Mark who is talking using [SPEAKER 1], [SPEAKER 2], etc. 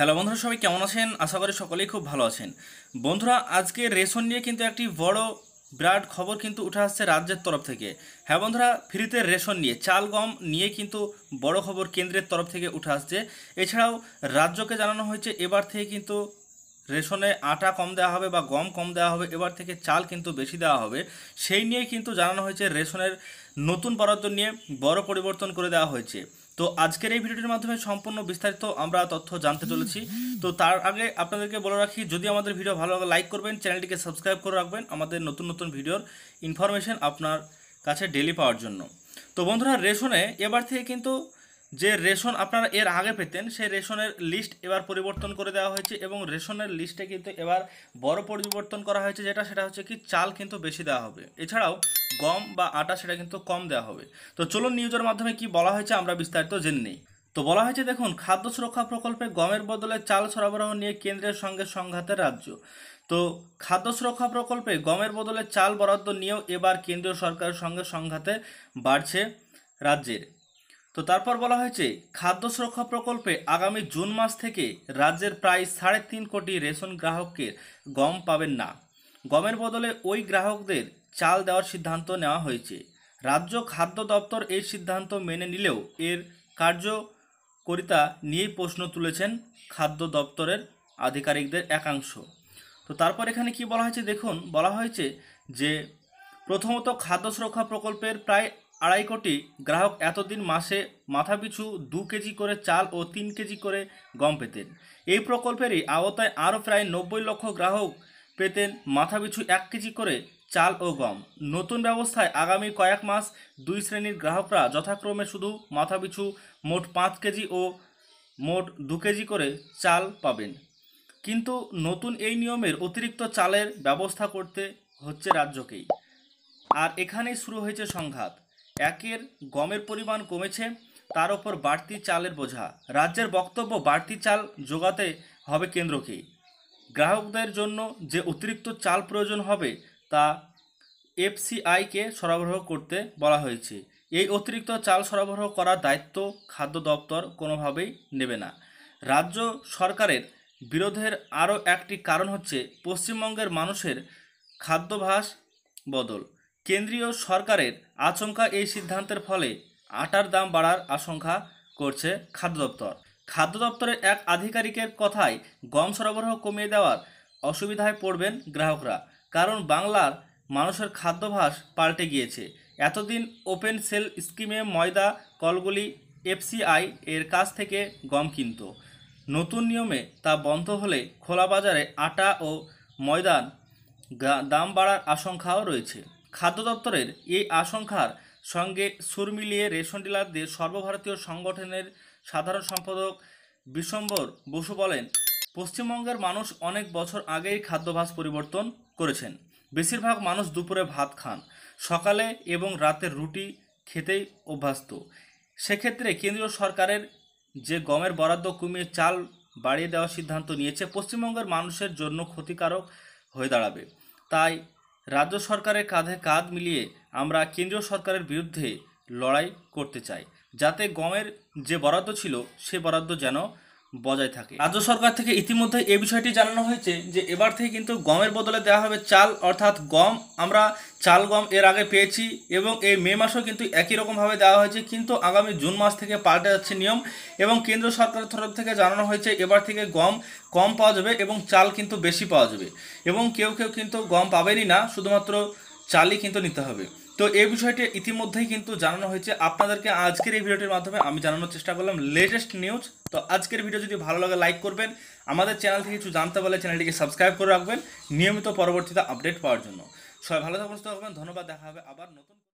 [SPEAKER 1] Hello বন্ধুরা, সবাই কেমন আছেন? আশা করি সকলেই খুব ভালো আছেন। বন্ধুরা, আজকে রেশন নিয়ে কিন্তু একটি বড় বিরাট খবর কিন্তু উঠে আসছে রাজ্যের তরফ থেকে। হ্যাঁ বন্ধুরা, ফ্রিতে রেশন নিয়ে, চাল, গম নিয়ে কিন্তু বড় খবর কেন্দ্রের তরফ থেকে উঠে আসছে। এছাড়াও রাজ্যকে জানানো হয়েছে, এবার থেকে কিন্তু রেশনে আটা কম দেওয়া হবে বা গম কম দেওয়া হবে, এবার থেকে চাল কিন্তু বেশি দেওয়া হবে। সেই নিয়ে কিন্তু জানানো হয়েছে রেশনের নতুন বরাদ্দ নিয়ে বড় পরিবর্তন করে দেওয়া হয়েছে। তো আজকের এই ভিডিওটির মাধ্যমে সম্পূর্ণ বিস্তারিত আমরা তথ্য জানতে চলেছি। তো তার আগে আপনাদেরকে বলে রাখি, যদি আমাদের ভিডিও ভালো লাগে লাইক করবেন, চ্যানেলটিকে সাবস্ক্রাইব করে রাখবেন। আমাদের নতুন নতুন ভিডিওর ইনফরমেশন আপনার কাছে ডেলি পাওয়ার জন্য। তো বন্ধুরা, রেশনে এবার থেকে কিন্তু যে রেশন আপনারা এর আগে পেতেন, সেই রেশনের লিস্ট এবার পরিবর্তন করে দেওয়া হয়েছে এবং রেশনের লিস্টে কিন্তু এবার বড় পরিবর্তন করা হয়েছে যেটা, সেটা হচ্ছে কি চাল কিন্তু বেশি দেওয়া হবে। এছাড়াও গম বা আটা সেটা কিন্তু কম দেওয়া হবে। তো চলুন নিউজের মাধ্যমে কি বলা হয়েছে আমরা বিস্তারিত জেনে নিই। তো বলা হয়েছে, দেখুন, খাদ্য সুরক্ষা প্রকল্পে গমের বদলে চাল সরবরাহ নিয়ে কেন্দ্রের সঙ্গে সংঘাতের রাজ্য। তো খাদ্য সুরক্ষা প্রকল্পে গমের বদলে চাল বরাদ্দ নিয়েও এবার কেন্দ্রীয় সরকারের সঙ্গে সংঘাতে বাড়ছে রাজ্যের। তো তারপর বলা হয়েছে, খাদ্য সুরক্ষা প্রকল্পে আগামী জুন মাস থেকে রাজ্যের প্রায় সাড়ে তিন কোটি রেশন গ্রাহককে গম পাবেন না। গমের বদলে ওই গ্রাহকদের চাল দেওয়ার সিদ্ধান্ত নেওয়া হয়েছে। রাজ্য খাদ্য দপ্তর এই সিদ্ধান্ত মেনে নিলেও এর কার্যকরিতা নিয়েই প্রশ্ন তুলেছেন খাদ্য দপ্তরের আধিকারিকদের একাংশ। তো তারপর এখানে কি বলা হয়েছে? দেখুন, বলা হয়েছে যে, প্রথমত খাদ্য সুরক্ষা প্রকল্পের প্রায় আড়াই কোটি। গ্রাহক এতদিন মাসে মাথাপিছু দু কেজি করে চাল ও তিন কেজি করে গম পেতেন। এই প্রকল্পেরই আওতায় আরও প্রায় নব্বই লক্ষ গ্রাহক পেতেন মাথাপিছু এক কেজি করে চাল ও গম। নতুন ব্যবস্থায় আগামী কয়েক মাস দুই শ্রেণির গ্রাহকরা যথাক্রমে শুধু মাথাপিছু মোট পাঁচ কেজি ও মোট দু কেজি করে চাল পাবেন। কিন্তু নতুন এই নিয়মের অতিরিক্ত চালের ব্যবস্থা করতে হচ্ছে রাজ্যকেই। আর এখানেই শুরু হয়েছে সংঘাত। একের গমের পরিমাণ কমেছে, তার ওপর বাড়তি চালের বোঝা। রাজ্যের বক্তব্য, বাড়তি চাল যোগাতে হবে কেন্দ্রকে গ্রাহকদের জন্য যে অতিরিক্ত চাল প্রয়োজন হবে, তা এফসিআইকে সরবরাহ করতে বলা হয়েছে। এই অতিরিক্ত চাল সরবরাহ করার দায়িত্ব খাদ্য দপ্তর কোনোভাবেই নেবে না। রাজ্য সরকারের বিরোধের আরও একটি কারণ হচ্ছে পশ্চিমবঙ্গের মানুষের খাদ্যাভাস বদল। কেন্দ্রীয় সরকারের আচমকা এই সিদ্ধান্তের ফলে আটার দাম বাড়ার আশঙ্কা করছে খাদ্য দপ্তর। খাদ্য দপ্তরের এক আধিকারিকের কথায় গম সরবরাহ কমিয়ে দেওয়ার অসুবিধায় পড়বেন গ্রাহকরা, কারণ বাংলার মানুষের খাদ্যাভাস পাল্টে গিয়েছে। এতদিন ওপেন সেল স্কিমে ময়দা, কলগুলি এফসিআই এর কাছ থেকে গম কিনত। নতুন নিয়মে তা বন্ধ হলে খোলা বাজারে আটা ও ময়দান দাম বাড়ার আশঙ্কাও রয়েছে। খাদ্য দপ্তরের এই আশঙ্কার সঙ্গে সুর মিলিয়ে রেশন ডিলারদের সর্বভারতীয় সংগঠনের সাধারণ সম্পাদক বিশ্বম্বর বসু বলেন, পশ্চিমবঙ্গের মানুষ অনেক বছর আগেই খাদ্যাভাস পরিবর্তন করেছেন। বেশিরভাগ মানুষ দুপুরে ভাত খান, সকালে এবং রাতের রুটি খেতেই অভ্যস্ত। সেক্ষেত্রে কেন্দ্রীয় সরকারের যে গমের বরাদ্দ কমিয়ে চাল বাড়িয়ে দেওয়ার সিদ্ধান্ত নিয়েছে, পশ্চিমবঙ্গের মানুষের জন্য ক্ষতিকারক হয়ে দাঁড়াবে। তাই রাজ্য সরকারের কাঁধে কাঁধ মিলিয়ে আমরা কেন্দ্রীয় সরকারের বিরুদ্ধে লড়াই করতে চাই। যাতে গমের যে বরাদ্দ ছিল, সে বরাদ্দ যেন বজায় থাকে। রাজ্য সরকার থেকে ইতিমধ্যে এই বিষয়টি জানানো হয়েছে যে, এবার থেকে কিন্তু গমের বদলে দেওয়া হবে চাল, অর্থাৎ গম। আমরা চাল, গম এর আগে পেয়েছি এবং এই মে মাসেও কিন্তু একই রকমভাবে দেওয়া হয়েছে, কিন্তু আগামী জুন মাস থেকে পাল্টে যাচ্ছে নিয়ম এবং কেন্দ্র সরকারের তরফ থেকে জানানো হয়েছে এবার থেকে গম কম পাওয়া যাবে এবং চাল কিন্তু বেশি পাওয়া যাবে এবং কেউ কেউ কিন্তু গম পাবেনই না, শুধুমাত্র চালই কিন্তু নিতে হবে। তো এই বিষয়টি ইতিমধ্যেই কিন্তু জানানো হয়েছে। আপনাদেরকে আজকের এই ভিডিওটির মাধ্যমে আমি জানানোর চেষ্টা করলাম লেটেস্ট নিউজ তো আজকের ভিডিও যদি ভালো লাগে লাইক করবেন। আমাদের চ্যানেল থেকে কিছু জানতে পারলে চ্যানেলটিকে সাবস্ক্রাইব করে রাখবেন। নিয়মিত পরবর্তীতে আপডেট পাওয়ার জন্য। সবাই ভালো থাকবেন ধন্যবাদ, দেখা হবে আবার নতুন